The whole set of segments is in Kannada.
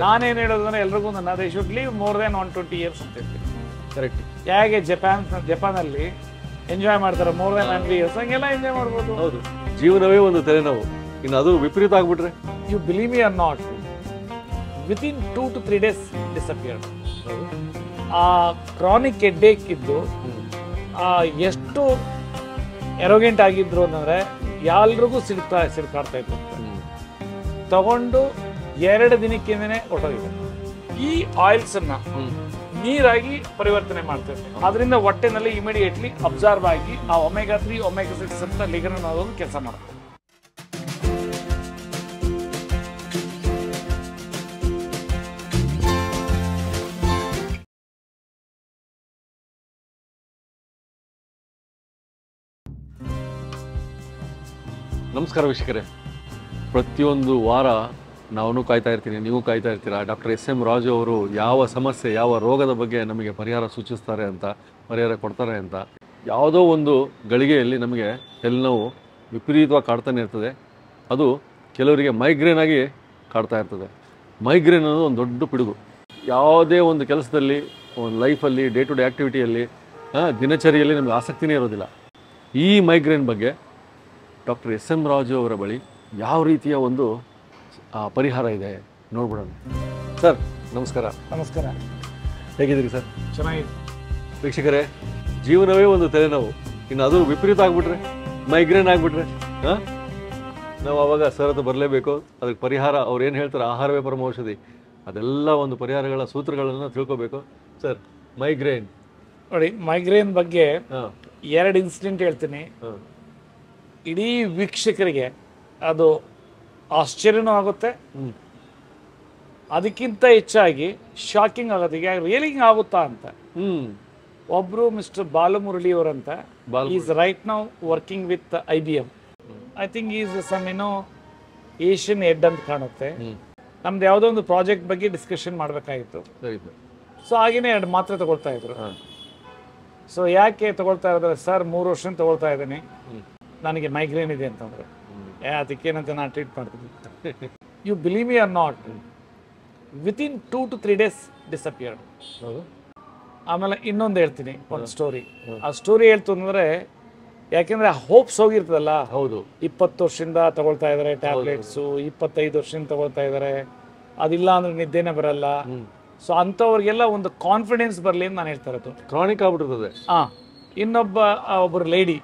ನಾನೇನು ಹೇಳೋದಂದ್ರೆ ಎಲ್ರಿಗೂ ನನ್ನ they should live more than one twenty years ಅಂತ ಹೇಳ್ತೀನಿ. ಕರೆಕ್ಟ್ ಹೇಗೆ ಜಪಾನ್ ಅಲ್ಲಿ ಎಂಜಾಯ್ ಮಾಡ್ತಾರೆ ಮೋರ್ ದೆನ್ ಹಂಡ್ರೆಡ್ ಇಯರ್ಸ್ ಹಂಗೆಲ್ಲ ಎಂಜಾಯ್ ಮಾಡ್ಬೋದು. ಹೌದು. ಜೀವನವೇ ಒಂದು ತಲೆನೋವು ಇನ್ನು ಅದು ವಿಪರೀತ ಆಗ್ಬಿಟ್ರೆ? You believe me or not within two to three days disappeared ಆ ಕ್ರಾನಿಕ್ ಹೆಡ್ಡೇಕ್ ಇದ್ದು ಆ ಎಷ್ಟು ಎರೋಗೆಂಟ್ ಆಗಿದ್ರು ಅಂತಂದ್ರೆ ಎಲ್ರಿಗೂ ಸಿಡ್ತಾ ಸಿಡ್ಕಾಡ್ತಾ ಇತ್ತು. ತಗೊಂಡು ಎರಡು ದಿನಕ್ಕಿಂದನೇ ಹೊಟ್ಟೋಗಿದೆ ಈ ಆಯಿಲ್ಸ್ ಅನ್ನ ನೀರಾಗಿ ಪರಿವರ್ತನೆ ಮಾಡ್ತೇವೆ. ಅದರಿಂದ ಹೊಟ್ಟೆನಲ್ಲಿ ಇಮಿಡಿಯೇಟ್ಲಿ ಅಬ್ಸರ್ವ್ ಆಗಿ ಆ ಒಮೆಗಾ ತ್ರೀ ಒಮೆಗಾ ಸಿಕ್ಸ್ ಅಂತ ಲಿಗನ್ ಅನ್ನೋದು ಕೆಲಸ ಮಾಡುತ್ತೆ. ನಮಸ್ಕಾರ ವೀಕ್ಷಕರೇ. ಪ್ರತಿಯೊಂದು ವಾರ ನಾನು ಕಾಯ್ತಾ ಇರ್ತೀನಿ, ನೀವು ಕಾಯ್ತಾ ಇರ್ತೀರಾ? ಡಾಕ್ಟರ್ ಎಸ್ ಎಂ ರಾಜು ಅವರು ಯಾವ ಸಮಸ್ಯೆ, ಯಾವ ರೋಗದ ಬಗ್ಗೆ ನಮಗೆ ಪರಿಹಾರ ಸೂಚಿಸ್ತಾರೆ ಅಂತ, ಪರಿಹಾರ ಕೊಡ್ತಾರೆ ಅಂತ, ಯಾವುದೋ ಒಂದು ಗಳಿಗೆಯಲ್ಲಿ ನಮಗೆ ತಲೆನೋವು ವಿಪರೀತವಾಗಿ ಕಾಡ್ತಾನೆ ಇರ್ತದೆ. ಅದು ಕೆಲವರಿಗೆ ಮೈಗ್ರೇನ್ ಆಗಿ ಕಾಡ್ತಾ ಇರ್ತದೆ. ಮೈಗ್ರೇನ್ ಅನ್ನೋದು ಒಂದು ದೊಡ್ಡ ಪಿಡುಗು. ಯಾವುದೇ ಒಂದು ಕೆಲಸದಲ್ಲಿ, ಒಂದು ಲೈಫಲ್ಲಿ ಡೇ ಟು ಡೇ ಆ್ಯಕ್ಟಿವಿಟಿಯಲ್ಲಿ ದಿನಚರಿಯಲ್ಲಿ ನಮಗೆ ಆಸಕ್ತಿನೇ ಇರೋದಿಲ್ಲ. ಈ ಮೈಗ್ರೇನ್ ಬಗ್ಗೆ ಡಾಕ್ಟರ್ ಎಸ್ ಎಂ ರಾಜು ಅವರ ಬಳಿ ಯಾವ ರೀತಿಯ ಒಂದು ಪರಿಹಾರ ಇದೆ. ನೋಡ್ಬಿಡೋಣ. ಸರ್ ನಮಸ್ಕಾರ. ನಮಸ್ಕಾರ. ಹೇಗಿದ್ದೀರಿ ಸರ್? ಚೆನ್ನಾಗಿದೆ. ವೀಕ್ಷಕರೇ ಜೀವನವೇ ಒಂದು ತಲೆನೋವು. ಇನ್ನು ಅದು ವಿಪರೀತ ಆಗ್ಬಿಟ್ರೆ ಮೈಗ್ರೇನ್ ಆಗಿಬಿಟ್ರೆ ಹಾಂ? ನಾವು ಆವಾಗ ಸರ್ ಹತ್ರ ಬರಲೇಬೇಕು. ಅದಕ್ಕೆ ಪರಿಹಾರ ಅವ್ರು ಏನು ಹೇಳ್ತಾರೆ ಆಹಾರವೇ ಪರಮೌಷಧಿ ಅದೆಲ್ಲ ಒಂದು ಪರಿಹಾರಗಳ ಸೂತ್ರಗಳನ್ನು ತಿಳ್ಕೊಬೇಕು. ಸರ್ ಮೈಗ್ರೇನ್ ನೋಡಿ ಮೈಗ್ರೇನ್ ಬಗ್ಗೆ ಎರಡು ಇನ್ಸಿಡೆಂಟ್ ಹೇಳ್ತೀನಿ. ಇಡೀ ವೀಕ್ಷಕರಿಗೆ ಅದು ಆಶ್ಚರ್ಯನೂ ಆಗುತ್ತೆ. ಅದಕ್ಕಿಂತ ಹೆಚ್ಚಾಗಿ ಶಾಕಿಂಗ್ ಆಗುತ್ತೆ ಈಗ ರಿಯಲಿಂಗ್ ಆಗುತ್ತಾ ಅಂತ. ಹ್ಮ್. ಒಬ್ರು mister Balamurali ಅವರಂತ. Is right now working with I B M I think is some ಏನೋ ಏಷ್ಯನ್ ಹೆಡ್ ಅಂತ ಕಾಣುತ್ತೆ. ನಮ್ದು ಯಾವುದೋ ಒಂದು ಪ್ರಾಜೆಕ್ಟ್ ಬಗ್ಗೆ ಡಿಸ್ಕಷನ್ ಮಾಡಬೇಕಾಗಿತ್ತು. ಸೊ ಹಾಗೇನೆ ಎರಡು ಮಾತ್ರೆ ತಗೊಳ್ತಾ ಇದ್ರು. ಸೊ ಯಾಕೆ ತಗೊಳ್ತಾ ಇರೋದ್ರೆ ಸರ್ ಮೂರು ವರ್ಷ ತಗೊಳ್ತಾ ಇದ್ದೀನಿ. ನನಗೆ ಮೈಗ್ರೇನ್ ಇದೆ ಅಂತಂದ್ರೆ. ಏ ಅದಕ್ಕೇನಂತ ನಾನು ಟ್ರೀಟ್ ಮಾಡ್ತೀನಿ. You believe me or not within two to three days disappeared ಆಮೇಲೆ ಇನ್ನೊಂದು ಹೇಳ್ತೀನಿ ಒಂದು ಸ್ಟೋರಿ ಆ ಸ್ಟೋರಿ ಹೇಳ್ತು ಅಂದರೆ ಯಾಕೆಂದರೆ ಆ ಹೋಪ್ಸ್ ಹೋಗಿರ್ತದಲ್ಲ? ಹೌದು. ಇಪ್ಪತ್ತು ವರ್ಷದಿಂದ ತಗೊಳ್ತಾ ಇದ್ದಾರೆ ಟ್ಯಾಬ್ಲೆಟ್ಸು ಇಪ್ಪತ್ತೈದು ವರ್ಷದಿಂದ ತಗೊಳ್ತಾ ಇದ್ದಾರೆ ಅದಿಲ್ಲ ಅಂದ್ರೆ ನಿದ್ದೆನೇ ಬರಲ್ಲ. ಸೊ ಅಂಥವ್ರಿಗೆಲ್ಲ ಒಂದು ಕಾನ್ಫಿಡೆನ್ಸ್ ಬರಲಿ ಅಂತ ನಾನು ಹೇಳ್ತಾ ಇರೋದು. ಕ್ರಾನಿಕ್ ಆಗ್ಬಿಟ್ಟಿರ್ತದೆ. ಹಾಂ. ಇನ್ನೊಬ್ಬ ಒಬ್ಬರು ಲೇಡಿ.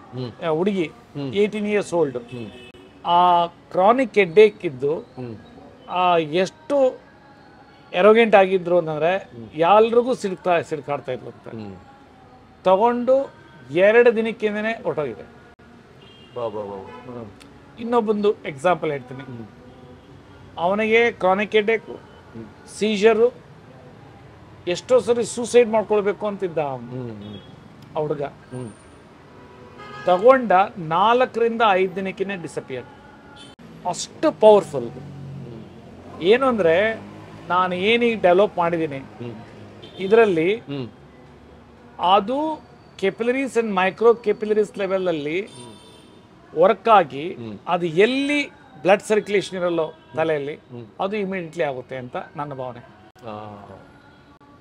ಹುಡುಗಿ ಏಯ್ಟೀನ್ ಇಯರ್ಸ್ ಓಲ್ಡ್ ಆ ಕ್ರಾನಿಕ್ ಹೆಡ್ಡೇಕ್ ಇದ್ದು ಆ ಎಷ್ಟು ಎರೋಗೆಂಟ್ ಆಗಿದ್ರು ಅಂತಂದ್ರೆ ಎಲ್ರಿಗೂ ಸಿಡ್ತಾ ಸಿಡ್ಕಾಡ್ತಾ ಇದ್ರು ಅಂತ ತಗೊಂಡು ಎರಡು ದಿನಕ್ಕಿಂದನೇ ಹೊರಟೋಗಿದೆ. ಇನ್ನೊಬ್ಬಂದು ಎಕ್ಸಾಂಪಲ್ ಹೇಳ್ತೀನಿ. ಅವನಿಗೆ ಕ್ರಾನಿಕ್ ಹೆಡ್ಡೇಕು ಸೀಜರು ಎಷ್ಟೋ ಸರಿ ಸೂಸೈಡ್ ಮಾಡ್ಕೊಳ್ಬೇಕು ಅಂತಿದ್ದ ಆ ಹುಡುಗ. ತಗೊಂಡ ನಾಲ್ಕರಿಂದ ಐದು ದಿನಕ್ಕಿನೇ ಡಿಸಪಿಯರ್ ಅಷ್ಟು ಪವರ್ಫುಲ್ ಏನು ಅಂದರೆ ನಾನು ಏನೀಗ ಡೆವಲಪ್ ಮಾಡಿದ್ದೀನಿ ಇದರಲ್ಲಿ ಅದು ಕೆಪಿಲರೀಸ್ ಅಂಡ್ ಮೈಕ್ರೋ ಕೆಪಿಲರೀಸ್ ಲೆವೆಲಲ್ಲಿ ವರ್ಕ್ ಆಗಿ ಅದು ಎಲ್ಲಿ ಬ್ಲಡ್ ಸರ್ಕ್ಯುಲೇಷನ್ ಇರಲ್ಲೋ ತಲೆಯಲ್ಲಿ ಅದು ಇಮಿಡಿಯೇಟ್ಲಿ ಆಗುತ್ತೆ ಅಂತ ನನ್ನ ಭಾವನೆ.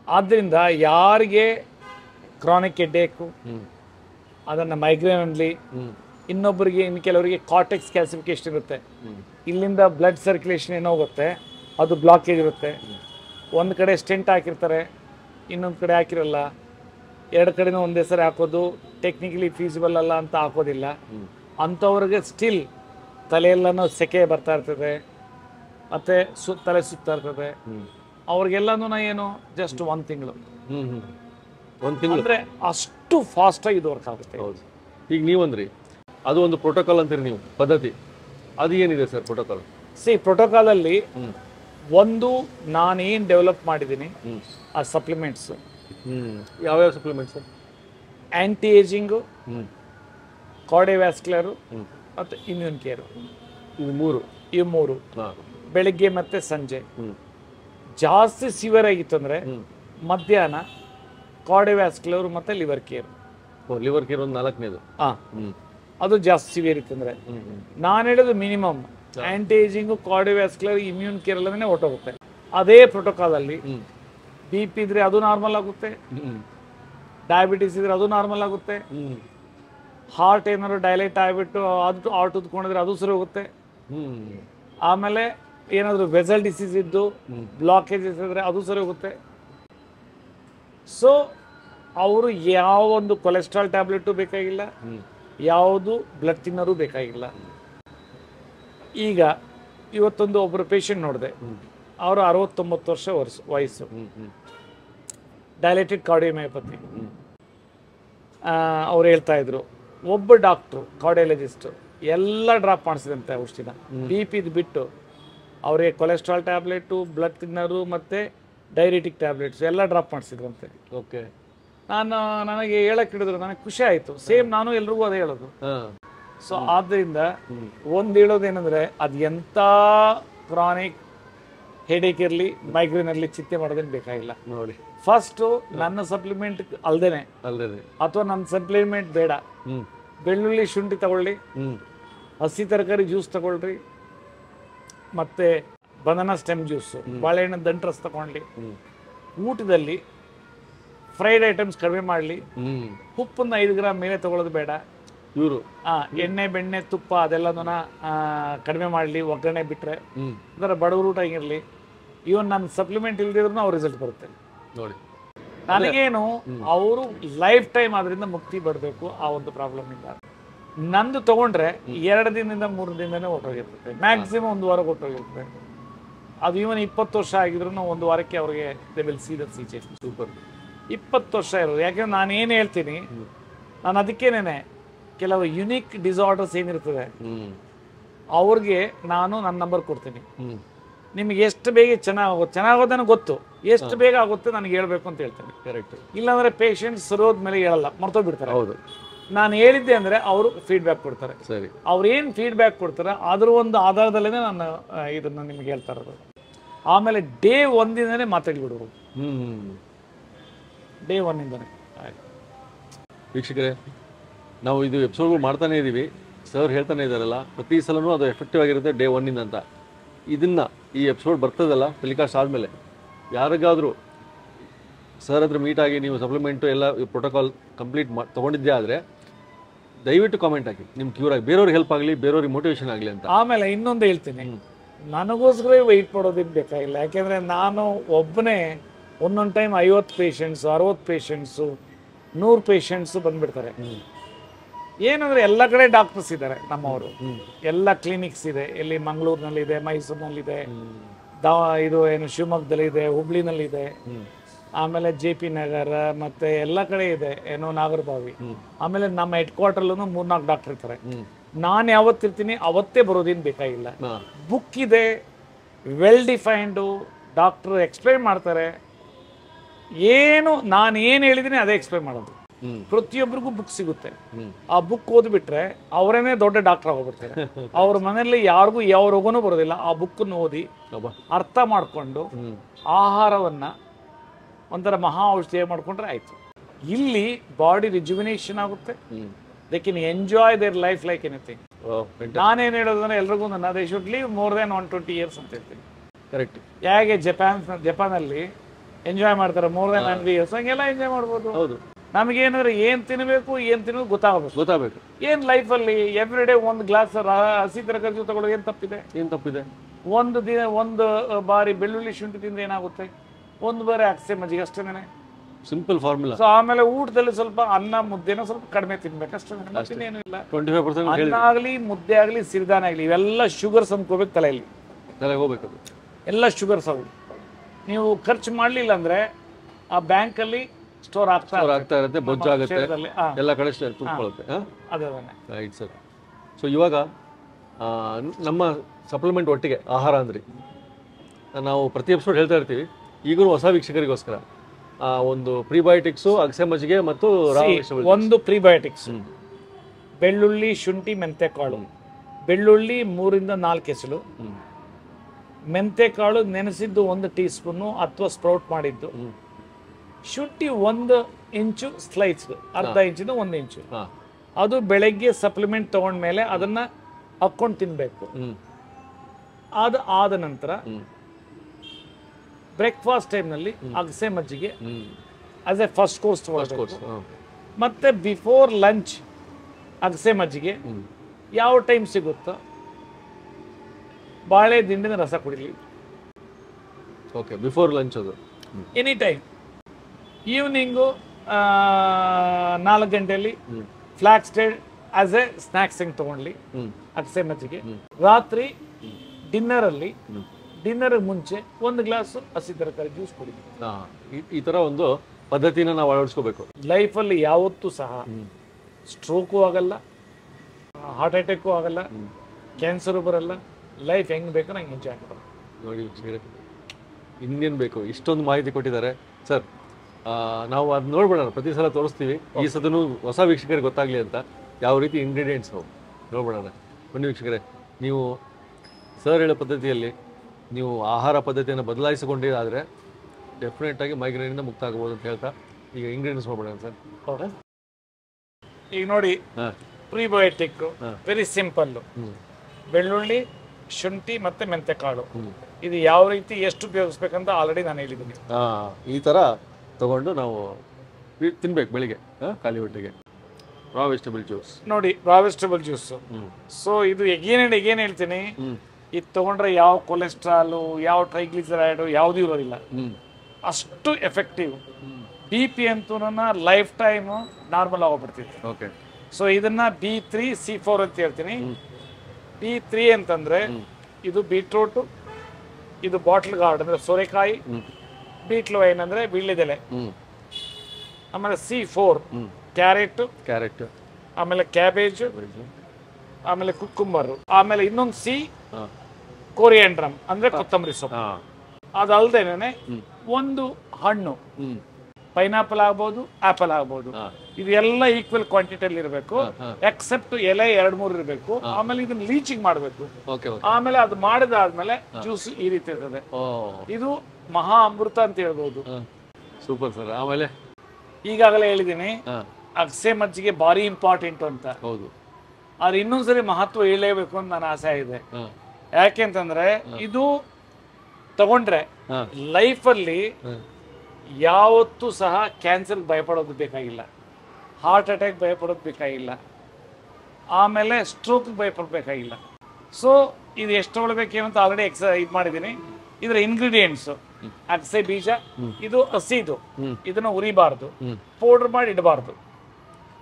ಆದ್ದರಿಂದ ಯಾರಿಗೆ ಕ್ರಾನಿಕ್ ಎಡ್ಡೇಕು ಅದನ್ನು ಮೈಗ್ರೇನ್ ಅನ್ಲಿ ಇನ್ನೊಬ್ಬರಿಗೆ ಇನ್ನು ಕೆಲವರಿಗೆ ಕಾರ್ಟೆಕ್ಸ್ ಕ್ಯಾಲ್ಸಿಫಿಕೇಶನ್ ಇರುತ್ತೆ. ಇಲ್ಲಿಂದ ಬ್ಲಡ್ ಸರ್ಕ್ಯುಲೇಷನ್ ಏನೋ ಹೋಗುತ್ತೆ ಅದು ಬ್ಲಾಕೇಜ್ ಇರುತ್ತೆ. ಒಂದು ಕಡೆ ಸ್ಟೆಂಟ್ ಹಾಕಿರ್ತಾರೆ ಇನ್ನೊಂದು ಕಡೆ ಹಾಕಿರಲ್ಲ. ಎರಡು ಕಡೆನೂ ಒಂದೇ ಸರಿ ಹಾಕೋದು ಟೆಕ್ನಿಕಲಿ ಫೀಸಿಬಲ್ ಅಲ್ಲ ಅಂತ ಹಾಕೋದಿಲ್ಲ. ಅಂಥವ್ರಿಗೆ ಸ್ಟಿಲ್ ತಲೆಯೆಲ್ಲನೂ ಸೆಕೆ ಬರ್ತಾ ಇರ್ತದೆ ಮತ್ತು ಸು ತಲೆ ಸುತ್ತಾ ಇರ್ತದೆ. ಅವ್ರಿಗೆಲ್ಲನೂ ಏನು ಜಸ್ಟ್ ಒಂದು ತಿಂಗಳು. ಒಂದು ತಿಂಗಳು. ಅಂದರೆ ಅಷ್ಟು ಫಾಸ್ಟಾಗಿ ಇದು ವರ್ಕ್ ಆಗುತ್ತೆ. ಹೌದು. ಈಗ ನೀವಂದ್ರಿ ಅದು ಒಂದು ಪ್ರೋಟೋಕಾಲ್ ಅಂತೀರಿ ನೀವು ಪದ್ಧತಿ. ಅದು ಏನಿದೆ ಸರ್ ಪ್ರೋಟೋಕಾಲ್ ಸಿ ಪ್ರೋಟೋಕಾಲಲ್ಲಿ ಅಲ್ಲಿ ಒಂದು ನಾನೇನು ಡೆವಲಪ್ ಮಾಡಿದ್ದೀನಿ ಆ ಸಪ್ಲಿಮೆಂಟ್ಸ್ ಯಾವ್ಯಾವ ಸಪ್ಲಿಮೆಂಟ್ಸ್ ಆ್ಯಂಟಿ ಏಜಿಂಗು ಹ್ಞೂ ಮತ್ತು ಇಮ್ಯೂನ್ ಕೇರು ಇದು ಮೂರು? ಇವು ಮೂರು. ಬೆಳಿಗ್ಗೆ ಮತ್ತು ಸಂಜೆ. ಜಾಸ್ತಿ ಸಿವಿಯರ್ ಆಗಿತ್ತು ಅಂದರೆ ಮಧ್ಯಾಹ್ನ ಕಾರ್ಡಿವ್ಯಾಸ್ಕ್ಯುಲರ್ ಮತ್ತು ಲಿವರ್ ಕೇರ್. ಓ ಲಿವರ್ ಕೇರ್ ಒಂದು ನಾಲ್ಕನೇದು. ಹಾಂ ಅದು ಜಾಸ್ತಿ ಸಿವಿಯರ್ ಇತ್ತು ಅಂದ್ರೆ ಹ್ಞೂ ನಾನು ಹೇಳೋದು minimum anti ageing cardiovascular immune care ಅಲ್ಲದೇ ಹೊಟ್ಟೋಗುತ್ತೆ ಅದೇ ಪ್ರೋಟೋಕಾಲ್ ಅಲ್ಲಿ ಬಿ ಪಿ ಇದ್ರೆ ಅದು ನಾರ್ಮಲ್ ಆಗುತ್ತೆ. ಡಯಾಬಿಟಿಸ್ ಇದ್ರೆ ಅದು ನಾರ್ಮಲ್ ಆಗುತ್ತೆ. ಹಾರ್ಟ್ ಏನಾದ್ರು ಡೈಲೈಟ್ ಆಗಿಬಿಟ್ಟು ಅದು ಹಾರ್ಟ್ ಉತ್ಕೊಂಡಿದ್ರೆ ಅದು ಸರಿ ಹೋಗುತ್ತೆ ಆಮೇಲೆ ಏನಾದರೂ ವೆಸಲ್ ಡಿಸೀಸ್ ಇದ್ದು. ಬ್ಲಾಕೇಜಸ್ ಇದ್ರೆ ಅದು ಸರಿ ಹೋಗುತ್ತೆ ಸೊ ಅವರು ಯಾವ ಒಂದು ಕೊಲೆಸ್ಟ್ರಾಲ್ ಟ್ಯಾಬ್ಲೆಟು ಬೇಕಾಗಿಲ್ಲ, ಯಾವುದು ಬ್ಲಡ್ ತಿನ್ನರು ಬೇಕಾಗಿಲ್ಲ. ಈಗ ಇವತ್ತೊಂದು ಒಬ್ಬರು ಪೇಷಂಟ್ ನೋಡಿದೆ. ಅವರು ಅರವತ್ತೊಂಬತ್ತು ವರ್ಷ ವರ್ಷ ವಯಸ್ಸು. ಡೈಲೆಟೆಡ್ ಕಾರ್ಡಿಯೋಮಯೋಪತಿ ಅವ್ರು ಹೇಳ್ತಾ ಇದ್ರು, ಒಬ್ಬ ಡಾಕ್ಟ್ರು ಕಾರ್ಡಿಯಾಲಜಿಸ್ಟು ಎಲ್ಲ ಡ್ರಾಪ್ ಮಾಡಿಸಿದಂತೆ ಔಷಧಿನ. ಬಿ ಪಿದು ಬಿಟ್ಟು ಅವರಿಗೆ ಕೊಲೆಸ್ಟ್ರಾಲ್ ಟ್ಯಾಬ್ಲೆಟು ಬ್ಲಡ್ ತಿನ್ನರು ಮತ್ತು ಡೈರಿಟಿಕ್ ಟ್ಯಾಬ್ಲೆಟ್ಸ್ ಎಲ್ಲ ಡ್ರಾಪ್ ಮಾಡಿಸಿದ್ರು ಅಂತೇಳಿ ಓಕೆ ನಾನು ನನಗೆ ಹೇಳಕ್ಕೆ ಹಿಡಿದ್ರು ನನಗೆ ಖುಷಿ ಆಯಿತು. ಸೇಮ್ ನಾನು ಎಲ್ರಿಗೂ ಅದೇ ಹೇಳೋದು. ಸೊ ಆದ್ದರಿಂದ ಒಂದು ಹೇಳೋದೇನೆಂದರೆ ಅದು ಎಂಥ ಕ್ರಾನಿಕ್ ಹೆಡೇಕ್ ಇರಲಿ ಮೈಗ್ರೇನ್ ಇರಲಿ ಚಿಂತೆ ಮಾಡೋದೇನು ಬೇಕಾಗಿಲ್ಲ. ನೋಡಿ. ಫಸ್ಟು ನನ್ನ ಸಪ್ಲಿಮೆಂಟ್ ಅಲ್ದೇನೆ. ಅಲ್ಲದೆ ಅಥವಾ ನನ್ನ ಸಪ್ಲಿಮೆಂಟ್ ಬೇಡ. ಬೆಳ್ಳುಳ್ಳಿ ಶುಂಠಿ ತಗೊಳ್ಳಿ. ಹಸಿ ತರಕಾರಿ ಜ್ಯೂಸ್ ತಗೊಳ್ರಿ. ಮತ್ತೆ ಬನಾನಾ ಸ್ಟೆಮ್ ಜ್ಯೂಸು ಬಾಳೆಹಣ್ಣು ದಂಟ್ರಸ್ ತಗೊಳ್ಳಿ ಊಟದಲ್ಲಿ ಫ್ರೈಡ್ ಐಟಮ್ಸ್ ಕಡಿಮೆ ಮಾಡಲಿ. ಉಪ್ಪನ್ನ ಐದು ಗ್ರಾಮ್ ಮೇಲೆ ತಗೊಳ್ಳೋದು ಬೇಡ. ಇವರು. ಹಾ ಎಣ್ಣೆ ಬೆಣ್ಣೆ ತುಪ್ಪ ಅದೆಲ್ಲದನ್ನ ಕಡಿಮೆ ಮಾಡಲಿ ಒಗ್ಗರಣೆ ಬಿಟ್ಟರೆ ಅಂದರೆ ಬಡವರು ಊಟ ಆಗಿರಲಿ ಇವನ್ ನನ್ನ ಸಪ್ಲಿಮೆಂಟ್ ಇಲ್ದಿದ್ರು ಅವ್ರ ರಿಸಲ್ಟ್ ಬರುತ್ತೆ. ನೋಡಿ. ನನಗೇನು ಅವರು ಲೈಫ್ ಟೈಮ್ ಅದರಿಂದ ಮುಕ್ತಿ ಬರಬೇಕು ಆ ಒಂದು ಪ್ರಾಬ್ಲಮ್ ಇಂದ. ನಂದು ತಗೊಂಡ್ರೆ ಎರಡು ದಿನದಿಂದ ಮೂರು ದಿನನೇ ಹೊಟ್ಟೋಗಿರ್ತದೆ ಮ್ಯಾಕ್ಸಿಮಮ್ ಒಂದು ವಾರ ಹೊಟ್ಟೋಗಿರ್ತದೆ ಅದು ಇವನ್ ಇಪ್ಪತ್ತು ವರ್ಷ ಆಗಿದ್ರು ಒಂದು ವಾರಕ್ಕೆ ಅವ್ರಿಗೆ ದೇ ವಿಲ್ ಸಿ ದಟ್ ಸೀಚೆ ಸೂಪರ್ ಇಪ್ಪತ್ತು ವರ್ಷ ಇರೋದು. ಯಾಕೆಂದ್ರೆ ನಾನು ಏನು ಹೇಳ್ತೀನಿ ನಾನು ಅದಕ್ಕೇನೆ ಕೆಲವು ಯುನಿಕ್ ಡಿಸಾರ್ಡರ್ಸ್ ಏನಿರ್ತದೆ ಅವ್ರಿಗೆ ನಾನು ನನ್ನ ನಂಬರ್ ಕೊಡ್ತೀನಿ. ನಿಮ್ಗೆ ಎಷ್ಟು ಬೇಗ ಚೆನ್ನಾಗೋ ಚೆನ್ನಾಗೋದನ್ನು ನನಗೆ ಗೊತ್ತು. ಎಷ್ಟು ಬೇಗ ಆಗುತ್ತೆ ನನಗೆ ಹೇಳ್ಬೇಕು ಅಂತ ಹೇಳ್ತೇನೆ. ಕರೆಕ್ಟ್ ಇಲ್ಲಾಂದ್ರೆ ಪೇಷಂಟ್ ಸರೋದ ಮೇಲೆ ಹೇಳಲ್ಲ ಮರ್ತೋಗ್ಬಿಡ್ತಾರೆ. ಹೌದು. ನಾನು ಹೇಳಿದ್ದೆ ಅಂದ್ರೆ ಅವರು ಫೀಡ್ಬ್ಯಾಕ್ ಕೊಡ್ತಾರೆ. ಸರಿ. ಅವ್ರು ಏನು ಫೀಡ್ಬ್ಯಾಕ್ ಕೊಡ್ತಾರೆ ಅದ್ರ ಒಂದು ಆಧಾರದಲ್ಲೇ ನಾನು ಇದನ್ನು ನಿಮ್ಗೆ ಹೇಳ್ತಾ ಇರೋದು. ಆಮೇಲೆ ಡೇ ಒಂದಿಂದನೇ ಮಾತಾಡಿಬಿಡೋರು. ಹ್ಮ್ ಡೇ ಒನ್ನಿಂದನೇ ವೀಕ್ಷಕರೇ ನಾವು ಇದು ಎಪಿಸೋಡ್ಗಳು ಮಾಡ್ತಾನೆ ಇದ್ದೀವಿ ಸರ್ ಹೇಳ್ತಾನೆ ಇದ್ದಾರಲ್ಲ ಪ್ರತಿ ಸಲನೂ ಅದು ಎಫೆಕ್ಟಿವ್ ಆಗಿರುತ್ತೆ ಡೇ ಒನ್ನಿಂದ ಅಂತ. ಇದನ್ನ ಈ ಎಪಿಸೋಡ್ ಬರ್ತದಲ್ಲ ಟೆಲಿಕಾಸ್ಟ್ ಆದಮೇಲೆ ಯಾರಿಗಾದರೂ ಸರ್ ಹತ್ರ ಮೀಟ್ ಆಗಿ ನೀವು ಸಪ್ಲಿಮೆಂಟು ಎಲ್ಲ ಪ್ರೋಟೋಕಾಲ್ ಕಂಪ್ಲೀಟ್ ಮಾಡಿ ತೊಗೊಂಡಿದ್ದೇ ಆದರೆ ದಯವಿಟ್ಟು ಕಾಮೆಂಟ್ ಹಾಕಿ. ನಿಮ್ಮ ಕ್ಯೂರ್ ಆಗಿ ಬೇರೆಯವ್ರಿಗೆ ಹೆಲ್ಪ್ ಆಗಲಿ ಬೇರೆಯವ್ರಿಗೆ ಮೋಟಿವೇಶನ್ ಆಗಲಿ ಅಂತ. ಆಮೇಲೆ ಇನ್ನೊಂದು ಹೇಳ್ತೀನಿ. ನನಗೋಸ್ಕರ ವೆಯ್ಟ್ ಮಾಡೋದೇನು ಬೇಕಾಗಿಲ್ಲ ಯಾಕೆಂದರೆ ನಾನು ಒಬ್ಬನೇ ಒಂದೊಂದು ಟೈಮ್ ಐವತ್ತು ಪೇಷಂಟ್ಸು ಅರವತ್ತು ಪೇಷಂಟ್ಸು ನೂರು ಪೇಷಂಟ್ಸು ಬಂದ್ಬಿಡ್ತಾರೆ. ಏನಂದ್ರೆ ಎಲ್ಲ ಕಡೆ ಡಾಕ್ಟರ್ಸ್ ಇದ್ದಾರೆ ನಮ್ಮವರು. ಎಲ್ಲ ಕ್ಲಿನಿಕ್ಸ್ ಇದೆ. ಇಲ್ಲಿ ಮಂಗಳೂರಿನಲ್ಲಿದೆ ಮೈಸೂರಿನಲ್ಲಿದೆ ದಾ ಇದು ಏನು ಶಿವಮೊಗ್ಗದಲ್ಲಿದೆ ಹುಬ್ಳಿನಲ್ಲಿದೆ. ಆಮೇಲೆ ಜೆ ಪಿ ನಗರ ಮತ್ತೆ ಎಲ್ಲ ಕಡೆ ಇದೆ ಏನೋ ನಾಗರಬಾವಿ. ಆಮೇಲೆ ನಮ್ಮ ಹೆಡ್ ಕ್ವಾರ್ಟರ್ಲೂ ಮೂರ್ನಾಲ್ಕು ಡಾಕ್ಟರ್ ಇರ್ತಾರೆ. ನಾನು ಯಾವತ್ತಿರ್ತೀನಿ ಅವತ್ತೇ ಬರೋದೇನು ಬೇಕಾಗಿಲ್ಲ. ಬುಕ್ ಇದೆ ವೆಲ್ ಡಿಫೈನ್ಡು ಡಾಕ್ಟರ್ ಎಕ್ಸ್ಪ್ಲೈನ್ ಮಾಡ್ತಾರೆ. ಏನು ನಾನು ಏನು ಹೇಳಿದೀನಿ ಅದೇ ಎಕ್ಸ್ಪ್ಲೈನ್ ಮಾಡೋದು. ಪ್ರತಿಯೊಬ್ಬರಿಗೂ ಬುಕ್ ಸಿಗುತ್ತೆ. ಆ ಬುಕ್ ಓದ್ಬಿಟ್ರೆ ಅವರೇನೆ ದೊಡ್ಡ ಡಾಕ್ಟರ್ ಆಗೋಗ್ಬಿಡ್ತಾರೆ. ಅವ್ರ ಮನೆಯಲ್ಲಿ ಯಾರಿಗೂ ಯಾವ ರೋಗನೂ ಬರೋದಿಲ್ಲ. ಆ ಬುಕ್ಕನ್ನು ಓದಿ ಅರ್ಥ ಮಾಡಿಕೊಂಡು ಆಹಾರವನ್ನ ಒಂಥರ ಮಹಾ ಔಷಧಿ ಮಾಡ್ಕೊಂಡ್ರೆ ಆಯ್ತು. ಇಲ್ಲಿ ಬಾಡಿ ರಿಜುವಿನೇಷನ್ ಆಗುತ್ತೆ. They can enjoy their life like anything ನಾನೇನು ಹೇಳೋದಂದ್ರೆ ಎಲ್ರಿಗೂ ನನ್ನ they should live more than one twenty years ಅಂತ ಹೇಳ್ತೀನಿ. ಕರೆಕ್ಟ್ ಹೇಗೆ ಜಪಾನ್ ಜಪಾನಲ್ಲಿ ಎಂಜಾಯ್ ಮಾಡ್ತಾರೆ ಮೋರ್ ದೆನ್ ಹಂಡ್ರೆಡ್ ಇಯರ್ಸ್ ಹಂಗೆಲ್ಲ ಎಂಜಾಯ್ ಮಾಡ್ಬೋದು. ಹೌದು. ನಮಗೇನಂದ್ರೆ ಏನು ತಿನ್ನಬೇಕು ಏನು ತಿನ್ನೋದು ಗೊತ್ತಾಗಬೇಕು ಗೊತ್ತಾಗಬೇಕು. ಏನು ಲೈಫಲ್ಲಿ ಎವ್ರಿ ಡೇ ಒಂದು ಗ್ಲಾಸ್ ಹಸಿ ತರಕಾರಿ ತಗೊಳ್ಳೋದು ಏನು ತಪ್ಪಿದೆ? ಏನು ತಪ್ಪಿದೆ? ಒಂದು ದಿನ ಒಂದು ಬಾರಿ ಬೆಳ್ಳುಳ್ಳಿ ಶುಂಠಿ ತಿಂದ್ರೆ ಏನಾಗುತ್ತೆ? ಒಂದು ಬೇರೆ ಹಾಕ್ಸಿ ಮಜ್ಜಿಗೆ ಅಷ್ಟೇನೆ ಸಿಂಪಲ್ ಫಾರ್ಮುಲಾ ಸೊ ಆಮೇಲೆ ಊಟದಲ್ಲಿ ಸ್ವಲ್ಪ ಅನ್ನ ಮುದ್ದೆನ ಸ್ವಲ್ಪ ಕಡಿಮೆ ತಿನ್ಬೇಕು. ಅಷ್ಟೇ ಮತ್ತಿನ್ನೇನು ಇಲ್ಲ. ಟ್ವೆಂಟಿ ಫೈವ್ ಪರ್ಸೆಂಟ್ ಅನ್ನ ಆಗಲಿ ಮುದ್ದೆ ಆಗಲಿ ಸಿರಿಧಾನ ಆಗಲಿ ಇವೆಲ್ಲ ಶುಗರ್ಸ್ ಅಂದ್ಕೋಬೇಕು ತಲೆಯಲ್ಲಿ. ತಲೆಗೆ ಹೋಗ್ಬೇಕು ಎಲ್ಲ ಶುಗರ್ಸ್ ಅವು ನೀವು ಖರ್ಚು ಮಾಡಲಿಲ್ಲ ಅಂದ್ರೆ ಆ ಬ್ಯಾಂಕಲ್ಲಿ ಸ್ಟೋರ್ ಆಗ್ತಾ ಆಗ್ತಾ ಇರುತ್ತೆ ಬೊಜ್ಜಾಗುತ್ತೆ ಎಲ್ಲ ಕಡೆ ತುಂಬಿಕೊಳ್ಳುತ್ತೆ. ರೈಟ್ ಸರ್ ಸೊ ಇವಾಗ ನಮ್ಮ ಸಪ್ಲಿಮೆಂಟ್ ಒಟ್ಟಿಗೆ ಆಹಾರ ಅಂದ್ರಿ. ನಾವು ಪ್ರತಿ ಎಪಿಸೋಡ್ ಹೇಳ್ತಾ ಇರ್ತೀವಿ. ಈಗಲೂ ಹೊಸ ವೀಕ್ಷಕರಿಗೋಸ್ಕರ. ಆ, ಒಂದು ಪ್ರಿಬಯೋಟಿಕ್ಸ್ ಅಗಸೆ ಮಜ್ಜಿಗೆ ಮತ್ತು. ಒಂದು ಪ್ರಿಬಯೋಟಿಕ್ಸ್. ಬೆಳ್ಳುಳ್ಳಿ ಶುಂಠಿ ಮೆಂತೆಕಾಳು. ಬೆಳ್ಳುಳ್ಳಿ ಮೂರಿಂದ ನಾಲ್ಕು ಎಸಳು ಹ್ಮ್. ಮೆಂತೆಕಾಳು ನೆನೆಸಿದ್ದು ಒಂದು ಟೀ ಸ್ಪೂನು ಅಥವಾ ಸ್ಪ್ರೌಟ್ ಮಾಡಿದ್ದು. ಹ್ಮ್. ಶುಂಠಿ ಒಂದು ಇಂಚು ಸ್ಲೈಸ್ ಅರ್ಧ ಇಂಚಿನ ಒಂದು ಇಂಚು. ಹಾ. ಅದು ಬೆಳಗ್ಗೆ ಸಪ್ಲಿಮೆಂಟ್ ತಗೊಂಡ್ಮೇಲೆ ಅದನ್ನ ಹಾಕೊಂಡು ತಿನ್ಬೇಕು. ಹ್ಮ್. ಅದು ಆದ ನಂತರ ಹ್ಮ್. ಬ್ರೇಕ್ಫಾಸ್ಟ್ ಟೈಮ್ನಲ್ಲಿ ಅಗಸೆ ಮಜ್ಜಿಗೆ ಆಸ್ ಎ ಫಸ್ಟ್ ಕೋರ್ಸ್ ತಗೊಳ್ಬೇಕು ಮತ್ತೆ ಬಿಫೋರ್ ಲಂಚ್ ಅಗಸೆ ಮಜ್ಜಿಗೆ ಯಾವ ಟೈಮ್ ಸಿಗುತ್ತೋ ಬಾಳೆ ದಿಂಡಿನ ರಸ ಕುಡಿಲಿ. ಓಕೆ ಬಿಫೋರ್ ಲಂಚ್ ಅದು. ಎನಿ ಟೈಮ್ ಈವ್ನಿಂಗು ನಾಲ್ಕು ಗಂಟೆಯಲ್ಲಿ flax seed as a snacks ಹಿಂಗೆ ತೊಗೊಂಡ್ಲಿ? ಅಗಸೆ ಮಜ್ಜಿಗೆ ರಾತ್ರಿ ಡಿನ್ನರಲ್ಲಿ ಡಿನ್ನರ್ ಮುಂಚೆ ಒಂದು ಗ್ಲಾಸ್ ಹಸಿ ತರಕಾರಿ ಜ್ಯೂಸ್ ಕುಡಿ. ಹಾ ಈ- ಈ ತರ ಒಂದು ಪದ್ಧತಿನ ನಾವು ಅಳವಡಿಸ್ಕೋಬೇಕು. ಲೈಫಲ್ಲಿ ಯಾವತ್ತೂ ಸಹ ಸ್ಟ್ರೋಕು ಆಗಲ್ಲ ಹಾರ್ಟ್ ಅಟ್ಯಾಕು ಆಗಲ್ಲ ಕ್ಯಾನ್ಸರು ಬರಲ್ಲ ಲೈಫ್ ಹೆಂಗ್ ಬೇಕೋ ನಂಗೆ ಎಂಜಾಯ್ ಮಾಡೋದು ನೋಡಿ ವೀಕ್ಷಕರೇ ಇನ್ನೇನು ಬೇಕು? ಇಷ್ಟೊಂದು ಮಾಹಿತಿ ಕೊಟ್ಟಿದ್ದಾರೆ. ಸರ್ ನಾವು ಅದು ನೋಡ್ಬಿಡೋಣ. ಪ್ರತಿ ಸಲ ತೋರಿಸ್ತೀವಿ. ಈ ಸದನು ಹೊಸ ವೀಕ್ಷಕರಿಗೆ ಗೊತ್ತಾಗ್ಲಿ ಅಂತ ಯಾವ ರೀತಿ ಇಂಗ್ರೀಡಿಯೆಂಟ್ಸ್ ಅವು ನೋಡ್ಬಿಡೋಣ. ಬನ್ನಿ ವೀಕ್ಷಕರೇ ನೀವು ಸರ್ ಹೇಳೋ ಪದ್ಧತಿಯಲ್ಲಿ ನೀವು ಆಹಾರ ಪದ್ಧತಿಯನ್ನು ಬದಲಾಯಿಸಿಕೊಂಡಿದ್ದಾದರೆ ಡೆಫಿನೆಟಾಗಿ ಮೈಗ್ರೇನಿಂದ ಮುಕ್ತ ಆಗ್ಬೋದು ಅಂತ ಹೇಳ್ತಾ ಈಗ ಇಂಗ್ರೀಡಿಯೆಂಟ್ಸ್ ನೋಡ್ಬಿಡೋಣ ಸರ್. ಈಗ ನೋಡಿ ಪ್ರಿಬಯೋಟಿಕ್. ವೆರಿ ಸಿಂಪಲ್ಲು ಹ್ಞೂ ಬೆಳ್ಳುಳ್ಳಿ ಶುಂಠಿ ಮತ್ತೆ ಮೆಂತೆ ಕಾಳು ಇದು ಯಾವ ರೀತಿ ಎಷ್ಟು ಉಪಯೋಗಿಸ್ಬೇಕಂತ ಆಲ್ರೆಡಿ ನಾನು ಹೇಳಿದ್ದೀನಿ. ಹಾಂ ಈ ಥರ ತಗೊಂಡು ನಾವು ತಿನ್ಬೇಕು ಬೆಳಿಗ್ಗೆ ಖಾಲಿ ಹೊಟ್ಟೆಗೆ. ರಾ ವೆಜಿಟೇಬಲ್ ಜ್ಯೂಸ್ ನೋಡಿ ರಾ ವೆಜಿಟೇಬಲ್ ಜ್ಯೂಸ್ ಸೊ ಇದು ಎಗೇನ್ ಅಂಡ್ ಎಗೇನ್ ಹೇಳ್ತೀನಿ. ಇದು ತಗೊಂಡ್ರೆ ಯಾವ ಕೊಲೆಸ್ಟ್ರಾಲು ಯಾವ ಟ್ರೈಗ್ಲಿಸರೈಡು ಯಾವುದೂ ಇರೋದಿಲ್ಲ. ಅಷ್ಟು ಎಫೆಕ್ಟಿವ್ ಬಿ ಪಿ ಅಂತೂ ನನ್ನ ಲೈಫ್ ಟೈಮ್ ನಾರ್ಮಲ್ ಆಗೋಗ್ಬಿಡ್ತಿತ್ತು ಓಕೆ ಸೊ ಇದನ್ನ ಬಿ ತ್ರೀ ಸಿ ಫೋರ್ ಅಂತ ಹೇಳ್ತೀನಿ. ಬಿ ತ್ರೀ ಅಂತಂದ್ರೆ ಇದು ಬೀಟ್ರೂಟು ಇದು ಬಾಟ್ಲ್ ಗಾರ್ಡ್ ಅಂದ್ರೆ ಸೋರೆಕಾಯಿ ಬೀಟ್ಲು ವೈನ್ ಅಂದ್ರೆ ಬೀಳ್ಳಿದೆಲೆ. ಹ್ಞೂ ಆಮೇಲೆ ಸಿ ಫೋರ್ ಕ್ಯಾರೆಟ್ ಕ್ಯಾರೆಟ್ ಆಮೇಲೆ ಕ್ಯಾಬೇಜ್ ಆಮೇಲೆ ಕುಕ್ಕುಂಬರ್ ಆಮೇಲೆ ಇನ್ನೊಂದು ಸಿ ಕೊರಿಯಾಂಡ್ರಮ್ ಅಂದ್ರೆ ಕೊತ್ತಂಬರಿ ಸೊಪ್ಪು. ಅದಲ್ದೇನೆ ಒಂದು ಹಣ್ಣು. ಪೈನಾಪಲ್ ಆಗ್ಬೋದು ಆಪಲ್ ಆಗ್ಬೋದು. ಇದೆಲ್ಲ ಈಕ್ವಲ್ ಕ್ವಾಂಟಿಟಿಯಲ್ಲಿ ಇರಬೇಕು. ಹಾ. ಎಕ್ಸೆಪ್ಟ್ ಎಲೆ ಎರಡ್ ಮೂರು ಇರಬೇಕು. ಆಮೇಲೆ ಇದನ್ನ ಲೀಚಿಂಗ್ ಮಾಡಬೇಕು. ಆಮೇಲೆ ಅದು ಮಾಡಿದಾದ್ಮೇಲೆ ಜ್ಯೂಸ್ ಈ ರೀತಿ ಇರ್ತದೆ. ಇದು ಮಹಾ ಅಮೃತ ಅಂತ ಹೇಳ್ಬೋದು. ಸೂಪರ್ ಸರ್ ಆಮೇಲೆ? ಈಗಾಗಲೇ ಹೇಳಿದೀನಿ ಅಗ್ಸೆ ಅಗಸೆ ಮಜ್ಜಿಗೆ ಭಾರಿ ಇಂಪಾರ್ಟೆಂಟ್ ಅಂತ. ಹೌದು. ಆದ್ರೆ ಇನ್ನೊಂದ್ಸರಿ ಮಹತ್ವ ಹೇಳಲೇಬೇಕು ಅಂತ ನನ್ನ ಆಸೆ ಇದೆ. ಯಾಕೆ ಅಂತಂದ್ರೆ ಇದು ತಗೊಂಡ್ರೆ ಲೈಫ್ ಅಲ್ಲಿ ಯಾವತ್ತೂ ಸಹ ಕ್ಯಾನ್ಸರ್ ಭಯಪಡೋದು ಬೇಕಾಗಿಲ್ಲ. ಹಾರ್ಟ್ ಅಟ್ಯಾಕ್ ಭಯಪಡೋದು ಬೇಕಾಗಿಲ್ಲ. ಆಮೇಲೆ ಸ್ಟ್ರೋಕ್ ಭಯಪಡಬೇಕಾಗಿಲ್ಲ ಸೊ ಇದು ಎಷ್ಟು ತೊಗೊಳ್ಬೇಕೇನು ಅಂತ ಆಲ್ರೆಡಿ ಎಕ್ಸ ಇದು ಮಾಡಿದ್ದೀನಿ ಇದರ ಇಂಗ್ರೀಡಿಯೆಂಟ್ಸು ಅಗಸೆ ಬೀಜ ಇದು ಹಸಿದು. ಇದನ್ನ ಇದನ್ನು ಉರಿಬಾರ್ದು ಪೌಡರ್ ಪೌಡ್ರ್ ಮಾಡಿ ಇಡಬಾರ್ದು.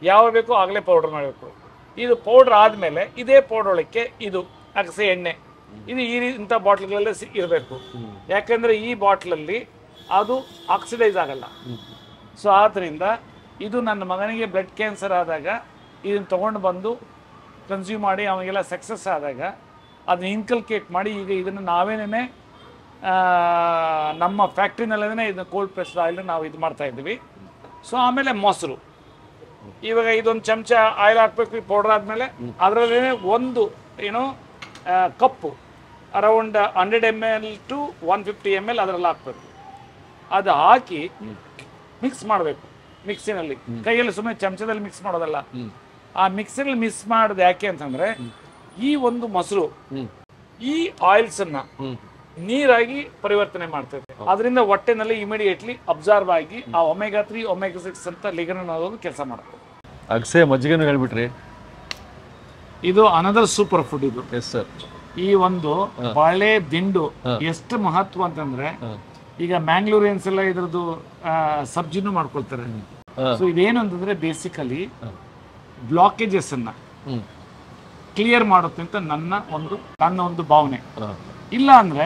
ಯಾವ ಬೇಕು ಆಗಲೇ ಪೌಡರ್ ಮಾಡಬೇಕು. ಇದು ಪೌಡ್ರ್ ಆದಮೇಲೆ ಇದೇ ಪೌಡ್ರೊಳಕ್ಕೆ ಇದು ಅಗಸೆ ಎಣ್ಣೆ. ಇದು ಈ ಇಂತ ಇಂಥ ಬಾಟ್ಲ್ಗಳಲ್ಲೇ ಇರಬೇಕು. ಯಾಕಂದರೆ ಈ ಬಾಟ್ಲಲ್ಲಿ ಅದು ಆಕ್ಸಿಡೈಸ್ ಆಗಲ್ಲ. ಸೊ ಆದ್ದರಿಂದ ಇದು ನನ್ನ ಮಗನಿಗೆ ಬ್ಲಡ್ ಕ್ಯಾನ್ಸರ್ ಆದಾಗ ಇದನ್ನು ತೊಗೊಂಡು ಬಂದು ಕನ್ಸ್ಯೂಮ್ ಮಾಡಿ ಅವನಿಗೆಲ್ಲ ಸಕ್ಸಸ್ ಆದಾಗ ಅದನ್ನ ಇನ್ಕಲ್ಕೇಟ್ ಮಾಡಿ ಈಗ ಇದನ್ನು ನಾವೇನೇ ನಮ್ಮ ಫ್ಯಾಕ್ಟ್ರಿನಲ್ಲೇ ಇದನ್ನ ಕೋಲ್ಡ್ ಪ್ರೆಸ್ ಆಯಿಲ್ ನಾವು ಇದು ಮಾಡ್ತಾ ಇದ್ವಿ ಸೊ ಆಮೇಲೆ ಮೊಸರು. ಇವಾಗ ಇದೊಂದು ಚಮಚ ಆಯಿಲ್ ಹಾಕ್ಬೇಕು ಈ ಪೌಡರ್ ಆದಮೇಲೆ ಅದರಲ್ಲೇ ಒಂದು ಏನು cup around hundred M L to one fifty M L ಅದರಲ್ಲಿ ಹಾಕ್ಬೇಕು. ಅದು ಹಾಕಿ ಮಿಕ್ಸ್ ಮಾಡಬೇಕು ಮಿಕ್ಸಿನಲ್ಲಿ ಕೈಯಲ್ಲಿ ಸುಮ್ಮನೆ ಚಮಚದಲ್ಲಿ ಮಿಕ್ಸ್ ಮಾಡೋದಲ್ಲ. ಆ ಮಿಕ್ಸಿನಲ್ಲಿ ಮಿಕ್ಸ್ ಮಾಡೋದು ಯಾಕೆ ಅಂತಂದ್ರೆ ಈ ಒಂದು ಮೊಸರು ಈ ಆಯಿಲ್ಸ್ ಅನ್ನ ಹ್ಞೂ ನೀರಾಗಿ ಪರಿವರ್ತನೆ ಮಾಡ್ತದೆ. ಅದರಿಂದ ಹೊಟ್ಟೆನಲ್ಲಿ ಇಮಿಡಿಯೇಟ್ಲಿ ಅಬ್ಸರ್ವ್ ಆಗಿ ಆ ಒಮೆಗಾ ತ್ರೀ ಒಮೆಗಾ ಸಿಕ್ಸ್ ಅಂತ ಲಿಗನ್ ಅನ್ನೋದು ಕೆಲಸ ಮಾಡುತ್ತೆ ಅಗಸೆ ಮಜ್ಜಿಗೆನೂ ಹೇಳ್ಬಿಟ್ರಿ. ಇದು ಅನದರ್ ಸೂಪರ್ ಫುಡ್ ಇದು. ಎಸ್ ಸರ್ ಈ ಒಂದು ಬಾಳೆ ದಿಂಡು ಎಷ್ಟು ಮಹತ್ವ ಅಂತಂದ್ರೆ ಈಗ ಮ್ಯಾಂಗ್ಳೂರಿಯನ್ಸ್ ಎಲ್ಲ ಇದ್ರದ್ದು ಸಬ್ಜಿನೂ ಮಾಡ್ಕೊಳ್ತಾರೆ. ಸೊ ಇದೇನು ಅಂತಂದ್ರೆ ಬೇಸಿಕಲಿ ಬ್ಲಾಕೇಜಸ್ ಅನ್ನ ಕ್ಲಿಯರ್ ಮಾಡುತ್ತೆ ಅಂತ ನನ್ನ ಒಂದು ನನ್ನ ಒಂದು ಭಾವನೆ. ಇಲ್ಲ ಅಂದ್ರೆ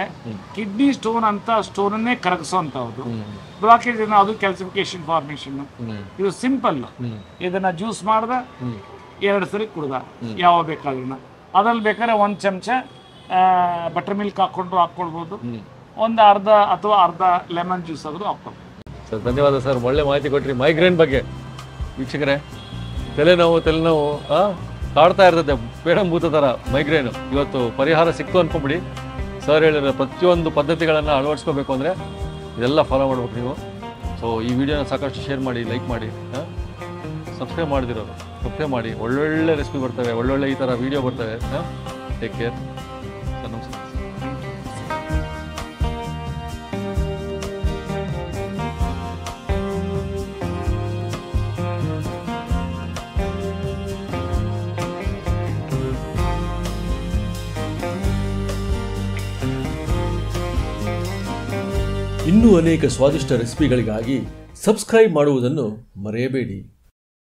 ಕಿಡ್ನಿ ಸ್ಟೋನ್ ಅಂತ ಸ್ಟೋನ್ ಅನ್ನೇ ಕರಗಿಸುವಂತಹದ್ದು ಬ್ಲಾಕೇಜ್ ಅದು ಕ್ಯಾಲ್ಸಿಫಿಕೇಶನ್ ಫಾರ್ಮೇಶನ್ ಇದು ಸಿಂಪಲ್ ಇದನ್ನ ಜ್ಯೂಸ್ ಮಾಡ್ದ ಎರಡು ಸರಿ ಕುಡ್ದ. ಯಾವ ಬೇಕಾದ್ರೂ ಅದ್ರಲ್ಲಿ ಬೇಕಾದ್ರೆ ಒಂದು ಚಮಚ ಬಟರ್ ಮಿಲ್ಕ್ ಹಾಕೊಂಡು ಹಾಕ್ಕೊಳ್ಬೋದು. ಹ್ಞೂ ಒಂದು ಅರ್ಧ ಅಥವಾ ಅರ್ಧ ಲೆಮನ್ ಜ್ಯೂಸ್ ಆದ್ರೂ ಹಾಕೊಳ್ಬಹುದು ಸರ್ ಧನ್ಯವಾದ ಸರ್. ಒಳ್ಳೆ ಮಾಹಿತಿ ಕೊಟ್ರಿ. ಮೈಗ್ರೇನ್ ಬಗ್ಗೆ. ವೀಕ್ಷಕರೇ ತಲೆನೋವು ತಲೆನೋವು ಕಾಡ್ತಾ ಇರ್ತದೆ. ಪೇಡಂಭೂತ ಥರ ಮೈಗ್ರೇನು ಇವತ್ತು ಪರಿಹಾರ ಸಿಕ್ತು ಅನ್ಕೊಂಬಿಡಿ. ಸರ್ ಹೇಳಿದ್ರೆ ಪ್ರತಿಯೊಂದು ಪದ್ಧತಿಗಳನ್ನು ಅಳವಡಿಸ್ಕೋಬೇಕು ಅಂದರೆ ಇದೆಲ್ಲ ಫಾಲೋ ಮಾಡ್ಬೇಕು ನೀವು. ಸೊ ಈ ವಿಡಿಯೋನ ಸಾಕಷ್ಟು ಶೇರ್ ಮಾಡಿ ಲೈಕ್ ಮಾಡಿ ಸಬ್ಸ್ಕ್ರೈಬ್ ಮಾಡಿದಿರೋದು ಸಬ್ಸ್ಕ್ರೈಬ್ ಮಾಡಿ. ಒಳ್ಳೊಳ್ಳೆ ರೆಸಿಪಿ ಬರ್ತವೆ, ಒಳ್ಳೊಳ್ಳೆ ಈ ಥರ ವೀಡಿಯೋ ಬರ್ತವೆ ಟೇಕ್ ಕೇರ್ ಇನ್ನೂ ಅನೇಕ ಸ್ವಾದಿಷ್ಟ ರೆಸಿಪಿಗಳಿಗಾಗಿ ಸಬ್ಸ್ಕ್ರೈಬ್ ಮಾಡುವುದನ್ನು ಮರೆಯಬೇಡಿ.